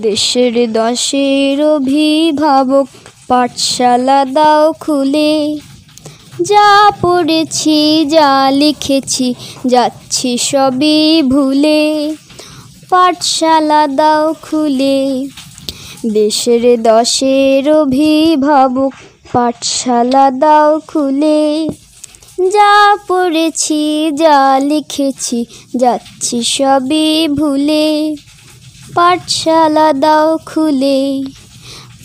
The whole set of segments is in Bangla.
দেশের দশের অভিভাবক পাঠশালা দাও খুলে। যা পড়েছি, যা লিখেছি, যাচ্ছি সবই ভুলে। পাঠশালা দাও খুলে। দেশের দশের অভিভাবক পাঠশালা দাও খুলে। যা পড়েছি, যা লিখেছি, যাচ্ছি সবই ভুলে। পাঠশালা দাও খুলে,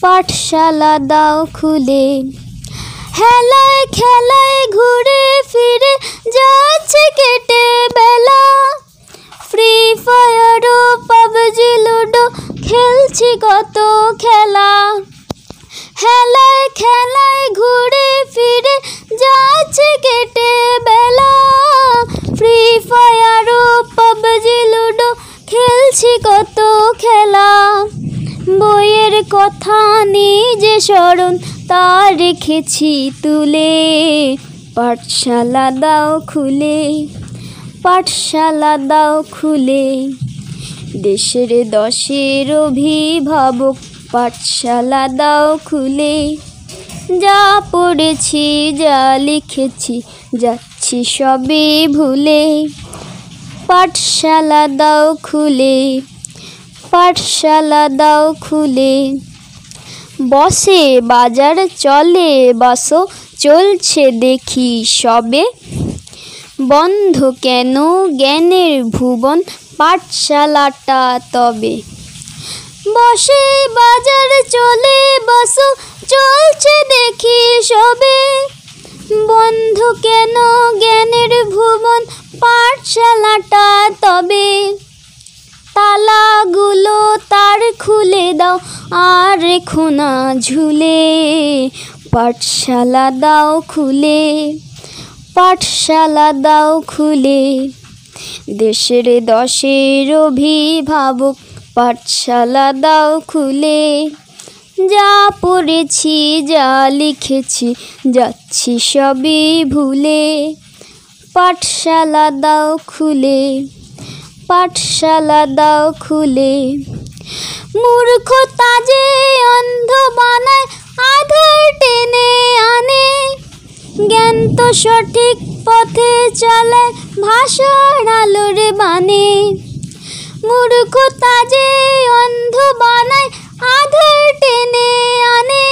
পাঠশালা দাও খুলে। হেলায় খেলায় ঘুরে ফিরে যাচ্ছে কেটে বেলা। ফ্রি ফায়ার ও পাবজি লুডো খেলছি কত খেলা। হেলায় খেলায় ঘুরে ফিরে যাচ্ছে কেটে বেলা। ফ্রি ফায়ার খেলছি কত খেলা। বইয়ের কথা নিজে স্মরণ তা রেখেছি তুলে। পাঠশালা দাও খুলে, পাঠশালা দাও খুলে। দেশের দশের অভিভাবক পাঠশালা দাও খুলে। যা পড়েছি, যা লিখেছি, যাচ্ছি সবে ভুলে। পাঠশালা দাও খুলে, পাঠশালা দাও খুলে। বসে বাজার চলে, বাসো, চলছে দেখি সবে। বন্ধ কেন জ্ঞানের ভুবন, পাঠশালাটা তবে। বসে বাজার চলে, বাসো, চলছে দেখি সবে। বন্ধ কেন জ্ঞানের ভুবন পাঠশালাটা, তবে তালাগুলো তার খুলে দাও, আর রেখো না ঝুলে। পাঠশালা দাও খুলে, পাঠশালা দাও খুলে। দেশের দশের অভিভাবক, পাঠশালা দাও খুলে। যা পড়েছি, যা লিখেছি, যাচ্ছি সবই ভুলে। পাঠশালা দাও খুলে, পাঠশালা দাও খুলে। মূর্খ তাজে অন্ধ বানায়, আধার টেনে আনে। জ্ঞান তো সঠিক পথে চালায় ভাষার আলোর বানে মূর্খ তাজে অন্ধ বানায়, আধার টেনে আনে।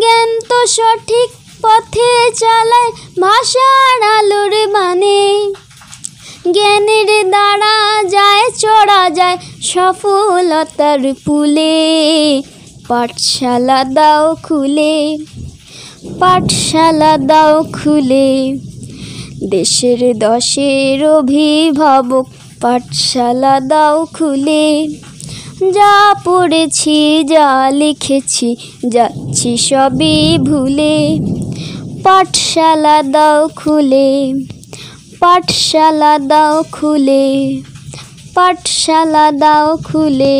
জ্ঞান তো সঠিক পথে চালায় ভাষার আলোর মানে জ্ঞানের দ্বারা যায়, চড়া যায় সফলতার পুলে পাঠশালা দাও খুলে, পাঠশালা দাও খুলে। দেশের দশের অভিভাবক পাঠশালা দাও খুলে। যা পড়েছি, যা লিখেছি, যাচ্ছি সবই ভুলে। পাঠশালা দাও খুলে, পাঠশালা দাও খুলে, পাঠশালা দাও খুলে।